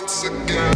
once again.